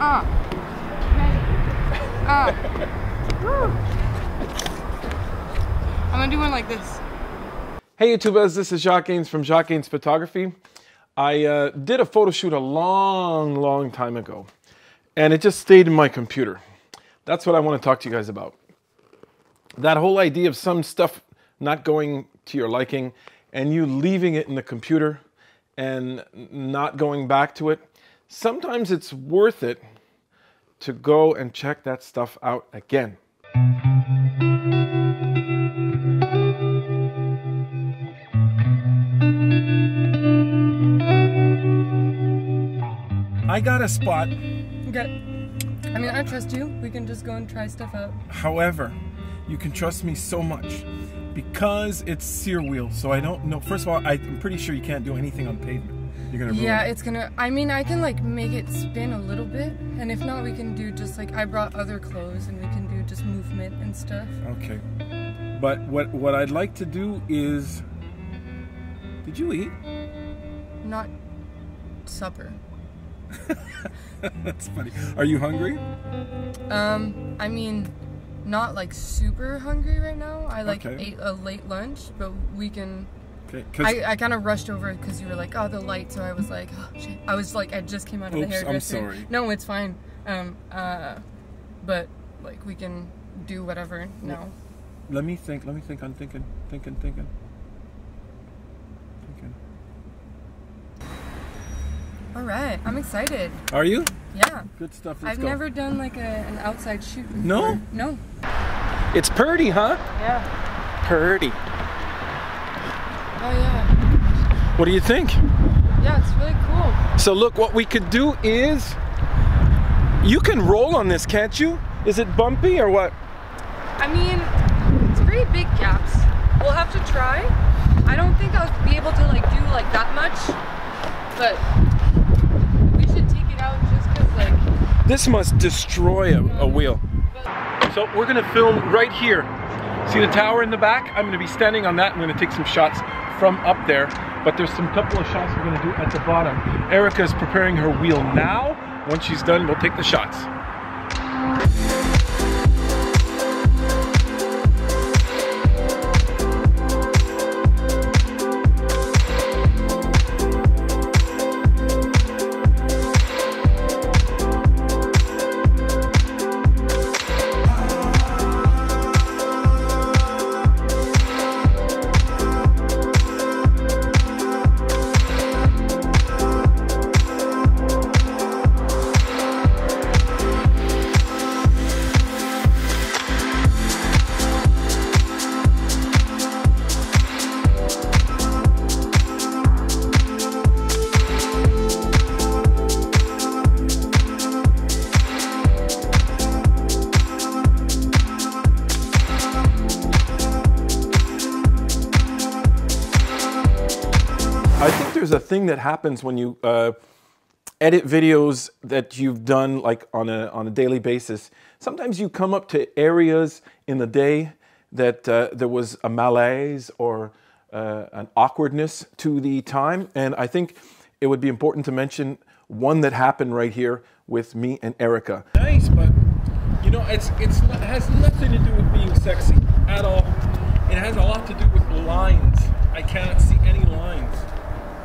Ah. Ah. Woo. I'm gonna do one like this. Hey YouTubers, this is Jacques Gaines from Jacques Gaines Photography. I uh, did a photo shoot a long, long time ago, and it just stayed in my computer. That's what I want to talk to you guys about. That whole idea of some stuff not going to your liking and you leaving it in the computer and not going back to it, sometimes it's worth it to go and check that stuff out again. I got a spot. Okay. I mean, I trust you. We can just go and try stuff out. However, you can trust me so much because it's Cyr wheel. So I don't know. First of all, I'm pretty sure you can't do anything on pavement. You're gonna ruin Yeah, it. it's gonna. I mean, I can like make it spin a little bit, and if not, we can do just like I brought other clothes, and we can do just movement and stuff. Okay. But what what I'd like to do is. Did you eat? Not supper. That's funny. Are you hungry? Um, I mean, not like super hungry right now. I like Okay. ate a late lunch, but we can. Okay. 'cause- I, I kind of rushed over because you were like, oh, the light. So I was like, oh shit. I was like, I just came out of Oops, the I'm hairdresser. sorry. No, it's fine. Um, uh, but like we can do whatever now. let me think. Let me think. I'm thinking. Thinking. Thinking. Thinking. All right, I'm excited. Are you? Yeah. Good stuff. Let's I've go. never done like a, an outside shoot. Before. No? No. It's Purdy, huh? Yeah. Purdy. Oh yeah. What do you think? Yeah, it's really cool. So look, what we could do is, you can roll on this, can't you? Is it bumpy or what? I mean, it's pretty big gaps. We'll have to try. I don't think I'll be able to like do like that much, but we should take it out just cause like. This must destroy a, a wheel. So we're gonna film right here. See the tower in the back? I'm gonna be standing on that. I'm gonna take some shots from up there. But there's some couple of shots we're gonna do at the bottom. Erika's preparing her wheel now. Once she's done, we'll take the shots. A thing that happens when you uh, edit videos that you've done like on a on a daily basis. Sometimes you come up to areas in the day that uh, there was a malaise or uh, an awkwardness to the time, and I think it would be important to mention one that happened right here with me and Erika. Nice, but you know, it's it's it has nothing to do with being sexy at all. It has a lot to do with lines. I cannot see any.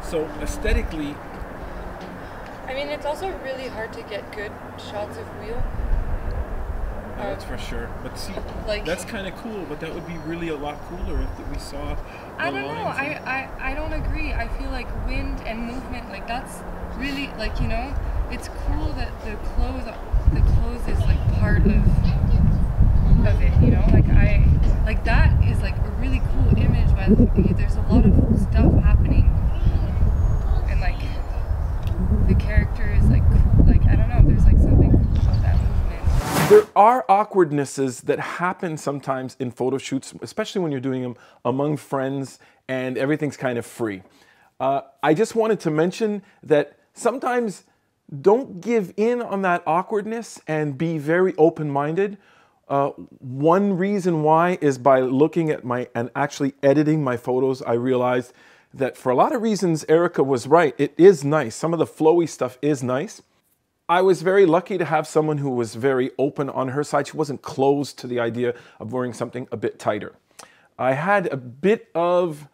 So aesthetically, I mean, it's also really hard to get good shots of wheel. that's for sure. But see, Like- that's kind of cool. But that would be really a lot cooler if we saw. The I don't know. I, I, I don't agree. I feel like wind and movement, like that's really like you know, it's cool that the clothes the clothes is like part of of it. You know, like I like that is like a really cool image. But there's a lot of stuff happening, and like the character is like. Like I don't know. There's like something cool about that movement. There are awkwardnesses that happen sometimes in photo shoots, especially when you're doing them among friends and everything's kind of free. Uh, I just wanted to mention that sometimes don't give in on that awkwardness and be very open minded. Uh, one reason why is by looking at my and actually editing my photos, I realized that for a lot of reasons, Erika was right. It is nice. Some of the flowy stuff is nice. I was very lucky to have someone who was very open on her side. She wasn't closed to the idea of wearing something a bit tighter. I had a bit of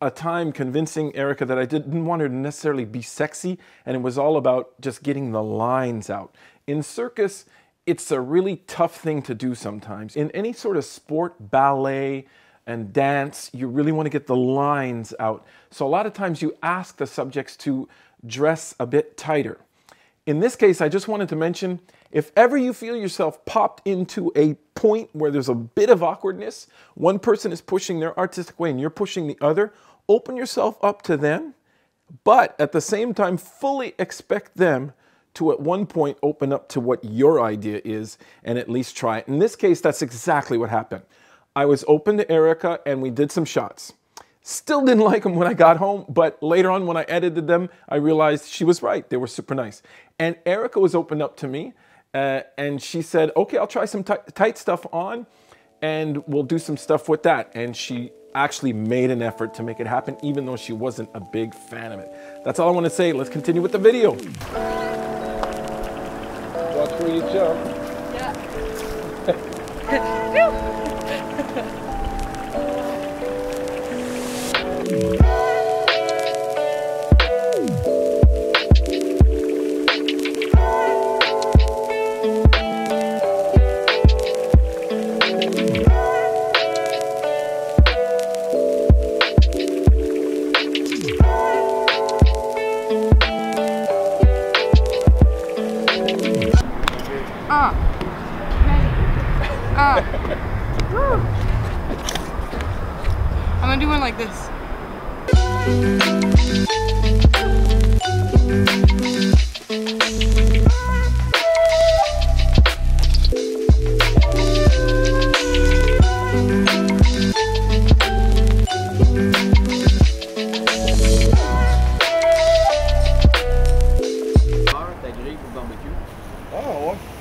a time convincing Erika that I didn't want her to necessarily be sexy, and it was all about just getting the lines out. In circus, it's a really tough thing to do sometimes. In any sort of sport, ballet, and dance, you really want to get the lines out. So a lot of times you ask the subjects to dress a bit tighter. In this case, I just wanted to mention if ever you feel yourself popped into a point where there's a bit of awkwardness, one person is pushing their artistic way and you're pushing the other, open yourself up to them, but at the same time, fully expect them to at one point open up to what your idea is and at least try it. In this case, that's exactly what happened. I was open to Erika and we did some shots. Still didn't like them when I got home, but later on when I edited them, I realized she was right. They were super nice. And Erika was opened up to me uh, and she said, okay, I'll try some tight stuff on and we'll do some stuff with that. And she actually made an effort to make it happen, even though she wasn't a big fan of it. That's all I want to say. Let's continue with the video. Watch where you jump.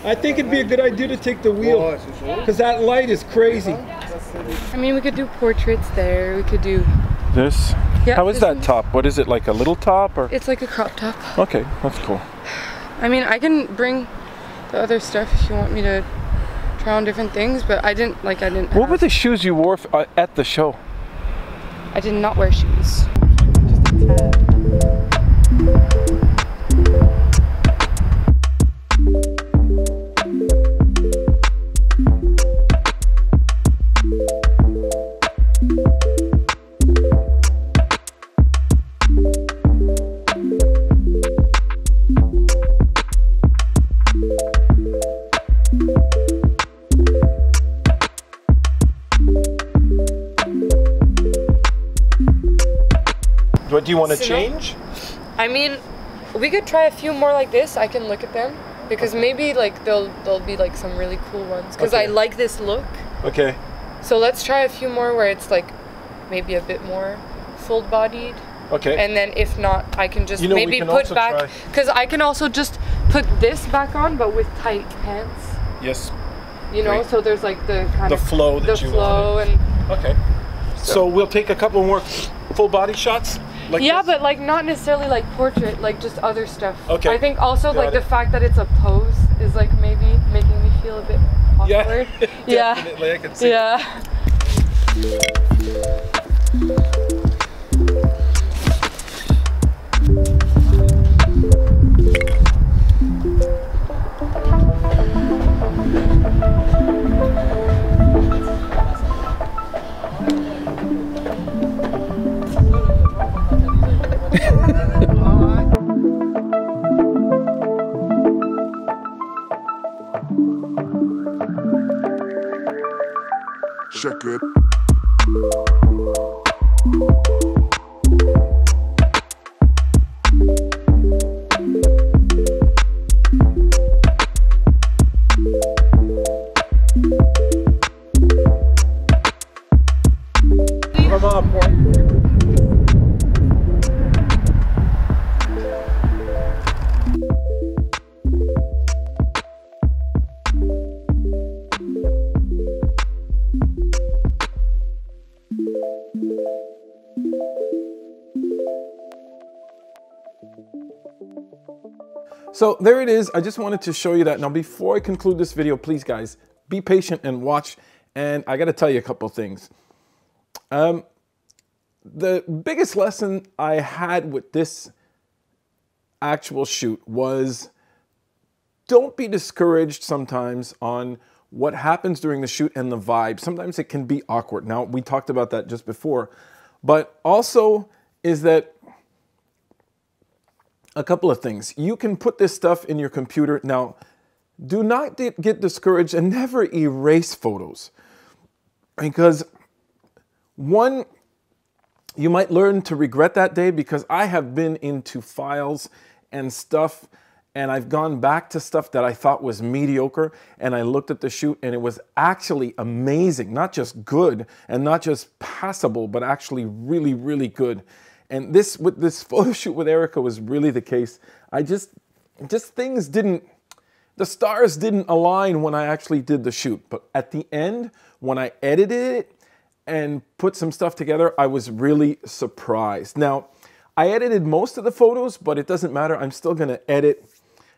I think it'd be a good idea to take the wheel because that light is crazy. I mean, we could do portraits there. We could do this. Yeah. How is that one? top? What is it like? A little top or? It's like a crop top. Okay, that's cool. I mean, I can bring the other stuff if you want me to try on different things, but I didn't like. I didn't. What have... were the shoes you wore uh, at the show? I did not wear shoes. Want to change? I mean, we could try a few more like this. I can look at them because okay. maybe like they'll they'll be like some really cool ones because okay. I like this look. Okay. So let's try a few more where it's like maybe a bit more full bodied. Okay. And then if not, I can just you know, maybe can put back because I can also just put this back on, but with tight pants. Yes. You know, Great. so there's like the kind the of flow the flow wanted. and. Okay. So. so we'll take a couple more full body shots. Like yeah, this? but like not necessarily like portrait, like just other stuff. Okay. I think also Got like it. the fact that it's a pose is like maybe making me feel a bit awkward. Yeah, definitely. yeah. I can see. Yeah. Check it. So there it is. I just wanted to show you that. Now, before I conclude this video, please, guys, be patient and watch. And I got to tell you a couple things. Um, the biggest lesson I had with this actual shoot was don't be discouraged sometimes on what happens during the shoot and the vibe. Sometimes it can be awkward. Now, we talked about that just before. But also is that a couple of things. You can put this stuff in your computer. Now, do not get discouraged and never erase photos because one, you might learn to regret that day because I have been into files and stuff and I've gone back to stuff that I thought was mediocre and I looked at the shoot and it was actually amazing, not just good and not just passable, but actually really, really good. And this with this photo shoot with Erika was really the case. I just just things didn't the stars didn't align when I actually did the shoot. But at the end, when I edited it and put some stuff together, I was really surprised. Now, I edited most of the photos, but it doesn't matter. I'm still gonna edit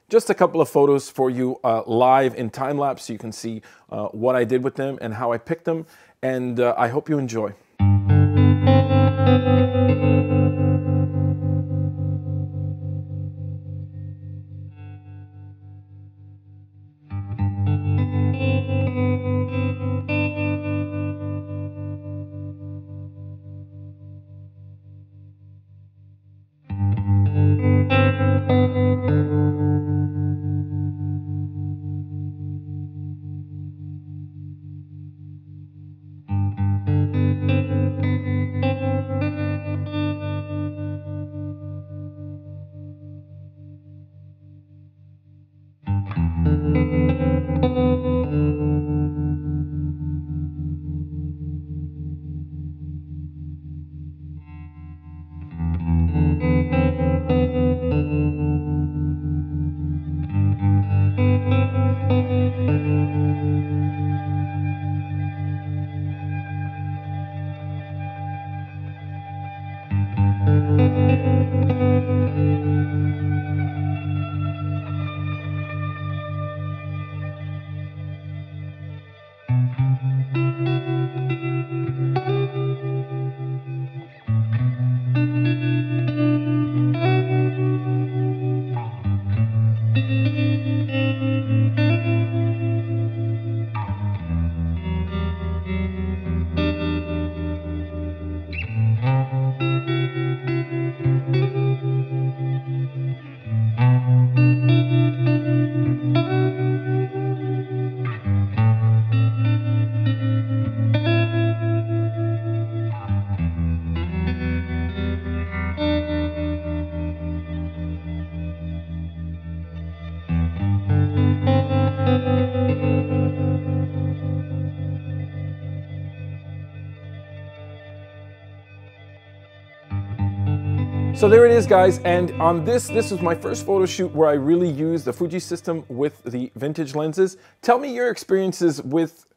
just a couple of photos for you uh, live in time lapse so you can see uh, what I did with them and how I picked them. And uh, I hope you enjoy. So there it is guys, and on this, this was my first photo shoot where I really used the Fuji system with the vintage lenses. Tell me your experiences with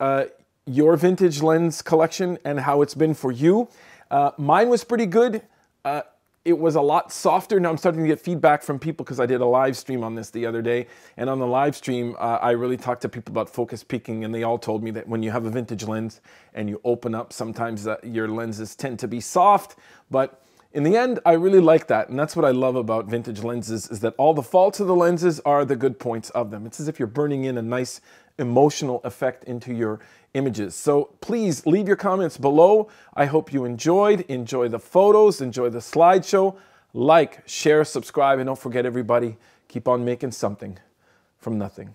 uh, your vintage lens collection and how it's been for you. Uh, mine was pretty good. Uh, it was a lot softer. Now I'm starting to get feedback from people because I did a live stream on this the other day. And on the live stream, uh, I really talked to people about focus peaking and they all told me that when you have a vintage lens and you open up, sometimes uh, your lenses tend to be soft, but in the end, I really like that, and that's what I love about vintage lenses, is that all the faults of the lenses are the good points of them. It's as if you're burning in a nice emotional effect into your images. So please leave your comments below. I hope you enjoyed. Enjoy the photos, enjoy the slideshow. Like, share, subscribe, and don't forget everybody, keep on making something from nothing.